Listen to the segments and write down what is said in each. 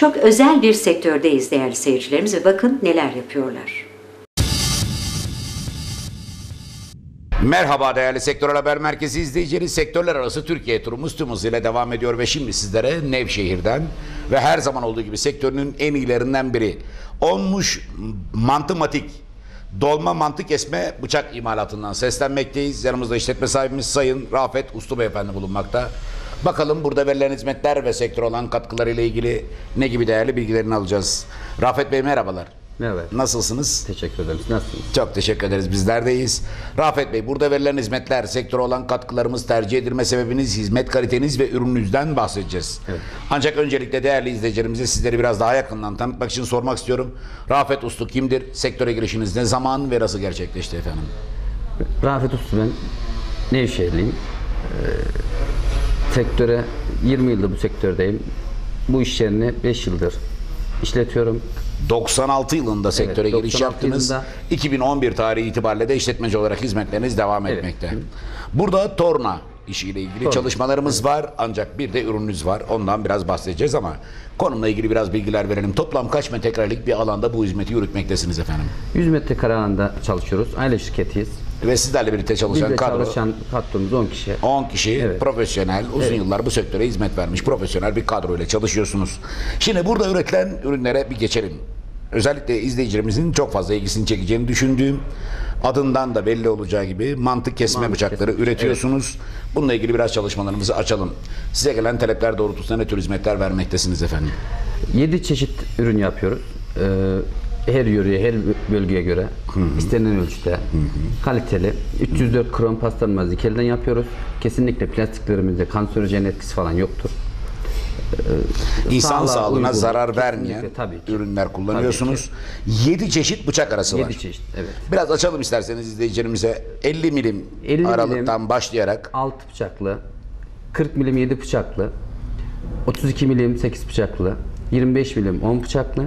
Çok özel bir sektördeyiz değerli seyircilerimiz ve bakın neler yapıyorlar. Merhaba değerli Sektör Haber Merkezi izleyicileri. Sektörler arası Türkiye turumuz tüm hızıyla devam ediyor ve şimdi sizlere Nevşehir'den ve her zaman olduğu gibi sektörünün en iyilerinden biri olmuş mantımatik dolma mantı kesme bıçak imalatından seslenmekteyiz. Yanımızda işletme sahibimiz Sayın Rafet Uslu Beyefendi bulunmakta. Bakalım burada verilen hizmetler ve sektör olan katkılarıyla ilgili ne gibi değerli bilgilerini alacağız. Rafet Bey merhabalar. Merhaba. Nasılsınız? Teşekkür ederim. Siz Nasılsınız? Çok teşekkür ederiz. Bizlerdeyiz. Rafet Bey, burada verilen hizmetler, sektöre olan katkılarımız, tercih edilme sebebiniz, hizmet kaliteniz ve ürününüzden bahsedeceğiz. Evet. Ancak öncelikle değerli izleyicilerimize sizleri biraz daha yakından tanıtmak için sormak istiyorum. Rafet Uslu kimdir? Sektöre girişiniz ne zaman ve nasıl gerçekleşti efendim? Rafet Uslu ben. Nevşehirliyim. Ee, sektöre 20 yıldır bu sektördeyim. Bu iş yerini 5 yıldır işletiyorum. 96 yılında sektöre giriş 96 yaptınız. yılında- 2011 tarihi itibariyle de işletmeci olarak hizmetleriniz devam Evet. etmekte. Burada torna işiyle ilgili Torna. çalışmalarımız var ancak bir de ürününüz var. Ondan biraz bahsedeceğiz ama konumla ilgili biraz bilgiler verelim. Toplam kaç metrekarelik bir alanda bu hizmeti yürütmektesiniz efendim? 100 metrekare alanda çalışıyoruz. Aile şirketiyiz. Ve sizlerle birlikte çalışan Bizde kadro çalışan kadromuz 10 kişi. 10 kişi Evet. profesyonel, uzun yıllar bu sektöre hizmet vermiş profesyonel bir kadro ile çalışıyorsunuz. Şimdi burada üretilen ürünlere bir geçelim. Özellikle izleyicilerimizin çok fazla ilgisini çekeceğini düşündüğüm adından da belli olacağı gibi mantık kesme Mantık bıçakları kesme, üretiyorsunuz. Bununla ilgili biraz çalışmalarımızı açalım. Size gelen talepler doğrultusunda ne tür hizmetler vermektesiniz efendim? 7 çeşit ürün yapıyoruz. Ee, her yöreye, her bölgeye göre istenilen ölçüde kaliteli 304 krom paslanmaz dikelden yapıyoruz. Kesinlikle plastiklerimizde kanserojen etkisi falan yoktur. İnsan Sağlığa sağlığına uygun, zarar vermeyen tabii ki. ürünler kullanıyorsunuz. 7 çeşit bıçak arası var. 7 çeşit evet. Biraz açalım isterseniz izleyicilerimize 50 milim 50 aralıktan başlayarak 6 bıçaklı, 40 milim 7 bıçaklı, 32 milim 8 bıçaklı, 25 milim 10 bıçaklı,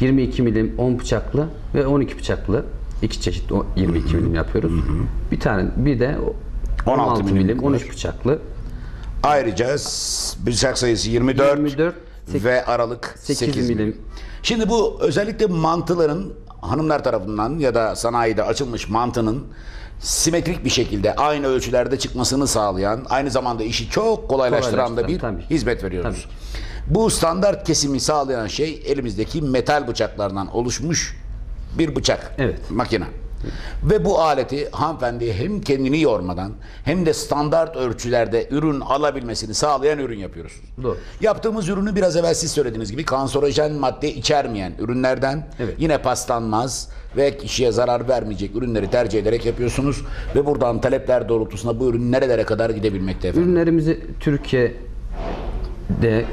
22 milim 10 bıçaklı ve 12 bıçaklı. iki çeşit o 22 milim yapıyoruz. Bir tane bir de 16 16 milim milimlik var. 13 bıçaklı. ayrıca bıçak sayısı 24, 24, ve aralık 8, 8 milim. milim. Şimdi bu özellikle mantıların hanımlar tarafından ya da sanayide açılmış mantının simetrik bir şekilde aynı ölçülerde çıkmasını sağlayan, aynı zamanda işi çok kolaylaştıran da bir Kolaylaştıran, tabii. hizmet veriyoruz. Bu standart kesimi sağlayan şey elimizdeki metal bıçaklardan oluşmuş bir bıçak Evet. makine. Ve bu aleti hanımefendi hem kendini yormadan hem de standart ölçülerde ürün alabilmesini sağlayan ürün yapıyoruz. Doğru. Yaptığımız ürünü biraz evvel siz söylediğiniz gibi kanserojen madde içermeyen ürünlerden Evet. yine paslanmaz ve kişiye zarar vermeyecek ürünleri tercih ederek yapıyorsunuz. Ve buradan talepler doğrultusunda bu ürün nerelere kadar gidebilmekte efendim? Ürünlerimizi Türkiye'de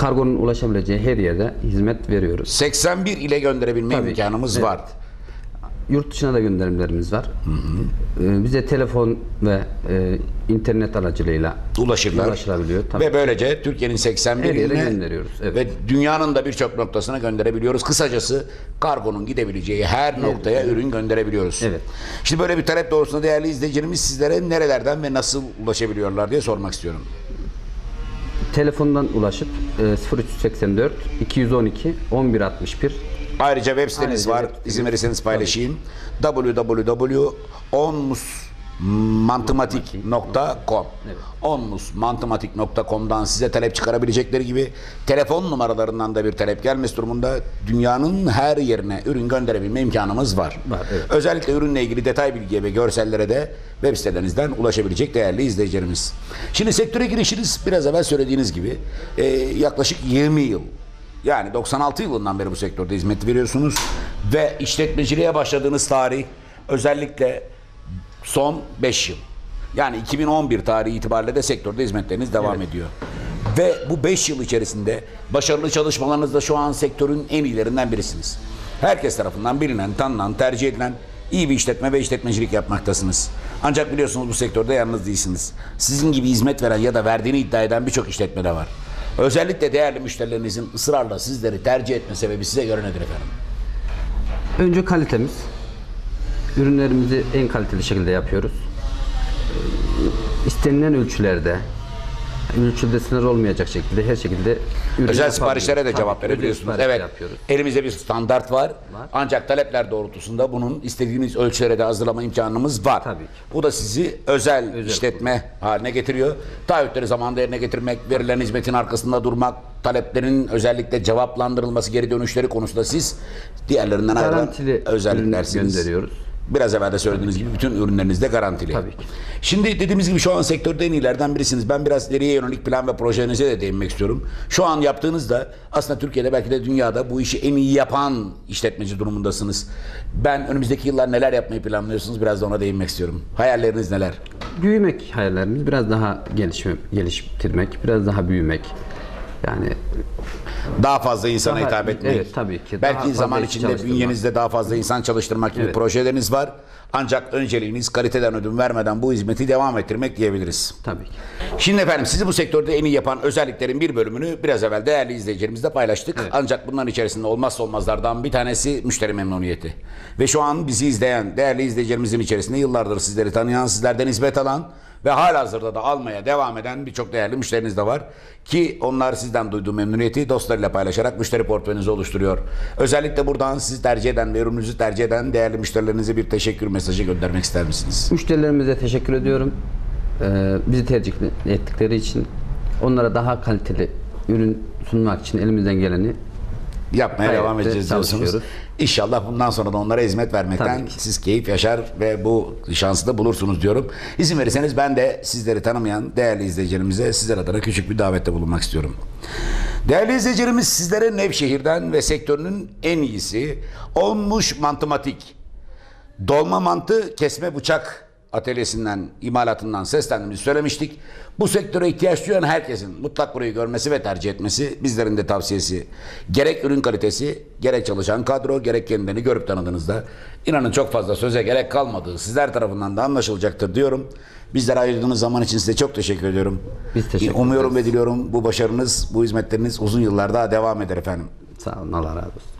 kargonun ulaşabileceği her yerde hizmet veriyoruz. 81 ile gönderebilme Tabii. imkanımız Evet. var. Yurt dışına da gönderimlerimiz var. Ee, bize telefon ve e, internet aracılığıyla Ulaşırlar. ulaşılabiliyor. Tabii. Ve böylece Türkiye'nin 81 Her yere iline gönderiyoruz, evet. ve dünyanın da birçok noktasına gönderebiliyoruz. Kısacası kargonun gidebileceği her noktaya ürün gönderebiliyoruz. Evet. Şimdi böyle bir talep doğrusunda değerli izleyicilerimiz sizlere nerelerden ve nasıl ulaşabiliyorlar diye sormak istiyorum. Telefondan ulaşıp e, 0384 212 1161 Ayrıca web sitemiz Ayrıca var. web İzin verirseniz paylaşayım. www.onmusmantımatik.com onmusmantımatik.com'dan size talep çıkarabilecekleri gibi telefon numaralarından da bir talep gelmesi durumunda dünyanın her yerine ürün gönderebilme imkanımız var. Var, evet. Özellikle ürünle ilgili detay bilgiye ve görsellere de web sitelerinizden ulaşabilecek değerli izleyicilerimiz. Şimdi sektöre girişiniz biraz evvel söylediğiniz gibi e, yaklaşık 20 yıl yani 96 yılından beri bu sektörde hizmet veriyorsunuz ve işletmeciliğe başladığınız tarih özellikle son 5 yıl. Yani 2011 tarihi itibariyle de sektörde hizmetleriniz devam ediyor. Ve bu 5 yıl içerisinde başarılı çalışmalarınızda şu an sektörün en iyilerinden birisiniz. Herkes tarafından bilinen, tanınan, tercih edilen iyi bir işletme ve işletmecilik yapmaktasınız. Ancak biliyorsunuz bu sektörde yalnız değilsiniz. Sizin gibi hizmet veren ya da verdiğini iddia eden birçok işletme de var. Özellikle değerli müşterilerinizin ısrarla sizleri tercih etme sebebi size göre nedir efendim? Önce kalitemiz. Ürünlerimizi en kaliteli şekilde yapıyoruz. İstenilen ölçülerde Ölçüde sınır olmayacak şekilde her şekilde Özel siparişlere de Tabii cevap özel verebiliyorsunuz. Evet. yapıyoruz. Elimizde bir standart var. Ancak talepler doğrultusunda bunun istediğiniz ölçülere de hazırlama imkanımız var. Tabii ki. Bu da sizi özel, işletme haline getiriyor. Taahhütleri zamanında yerine getirmek, verilen hizmetin arkasında durmak, taleplerin özellikle cevaplandırılması, geri dönüşleri konusunda siz diğerlerinden ayrılan özelliklersiniz. gönderiyoruz. Biraz evvel de söylediğiniz gibi bütün ürünleriniz de garantili. Tabii ki. Şimdi dediğimiz gibi şu an sektörde en iyilerden birisiniz. Ben biraz ileriye yönelik plan ve projenize de değinmek istiyorum. Şu an yaptığınızda aslında Türkiye'de belki de dünyada bu işi en iyi yapan işletmeci durumundasınız. Ben önümüzdeki yıllar neler yapmayı planlıyorsunuz biraz da ona değinmek istiyorum. Hayalleriniz neler? Büyümek hayallerimiz biraz daha gelişme, geliştirmek, biraz daha büyümek. Yani Daha fazla insana Daha- hitap etmek. evet, tabii ki. Belki zaman içinde bünyenizde daha fazla insan çalıştırmak gibi Evet. projeleriniz var. Ancak önceliğiniz kaliteden ödün vermeden bu hizmeti devam ettirmek diyebiliriz. tabii ki. Şimdi efendim sizi bu sektörde en iyi yapan özelliklerin bir bölümünü biraz evvel değerli izleyicilerimizle paylaştık. Ancak bunların içerisinde olmazsa olmazlardan bir tanesi müşteri memnuniyeti. Ve şu an bizi izleyen değerli izleyicilerimizin içerisinde yıllardır sizleri tanıyan, sizlerden hizmet alan ve halihazırda da almaya devam eden birçok değerli müşteriniz de var. Ki onlar sizden duyduğu memnuniyeti dostlarıyla paylaşarak müşteri portföyünüzü oluşturuyor. Özellikle buradan sizi tercih eden ve ürününüzü tercih eden değerli müşterilerinize bir teşekkür mesajı göndermek ister misiniz? Müşterilerimize teşekkür ediyorum. Ee, bizi tercih ettikleri için onlara daha kaliteli ürün sunmak için elimizden geleni yapmaya Gayet devam de edeceğiz diyorsunuz. İnşallah bundan sonra da onlara hizmet vermekten siz keyif yaşar ve bu şansı da bulursunuz diyorum. İzin verirseniz ben de sizleri tanımayan değerli izleyicilerimize sizler adına küçük bir davette bulunmak istiyorum. Değerli izleyicilerimiz sizlere Nevşehir'den ve sektörünün en iyisi olmuş mantımatik dolma mantı kesme bıçak atölyesinden, imalatından seslendiğimizi söylemiştik. Bu sektöre ihtiyaç duyan herkesin mutlak burayı görmesi ve tercih etmesi bizlerin de tavsiyesi. Gerek ürün kalitesi, gerek çalışan kadro, gerek kendilerini görüp tanıdığınızda inanın çok fazla söze gerek kalmadığı sizler tarafından da anlaşılacaktır diyorum. Bizlere ayırdığınız zaman için size çok teşekkür ediyorum. Biz teşekkür Umuyorum ederiz. ve diliyorum bu başarınız, bu hizmetleriniz uzun yıllar daha devam eder efendim. sağ olun Allah razı olsun.